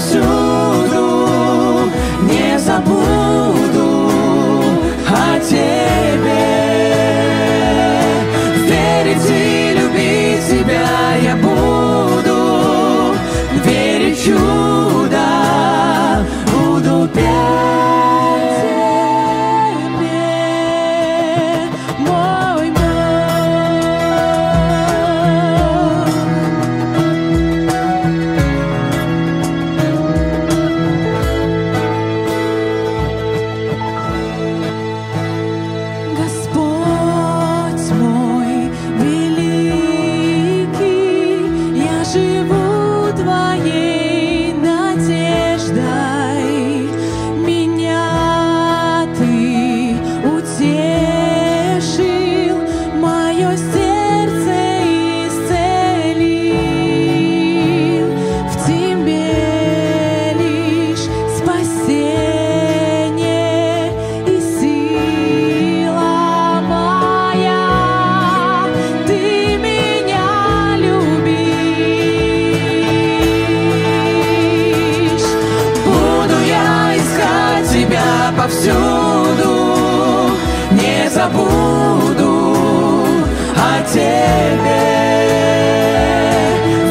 всю повсюду, не забуду о тебе.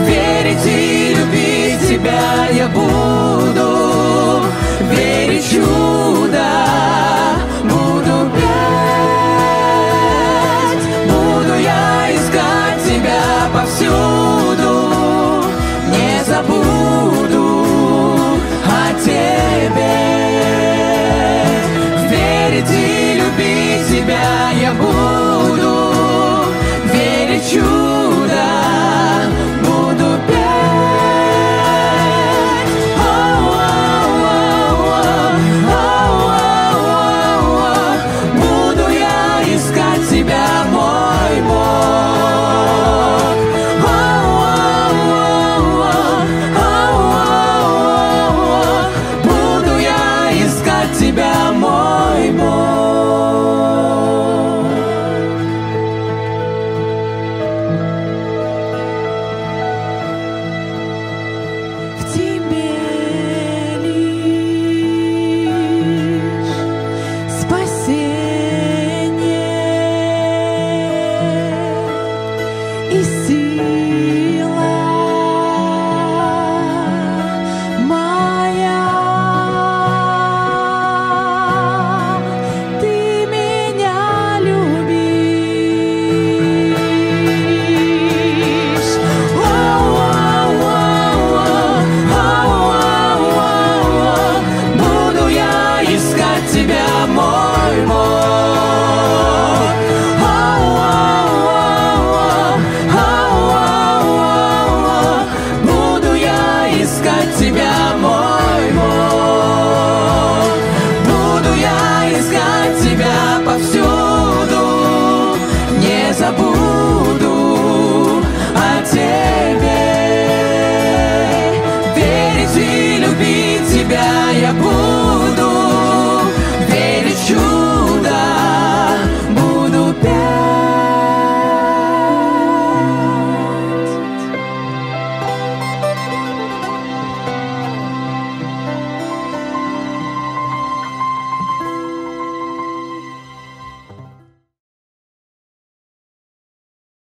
Верить и любить тебя я буду.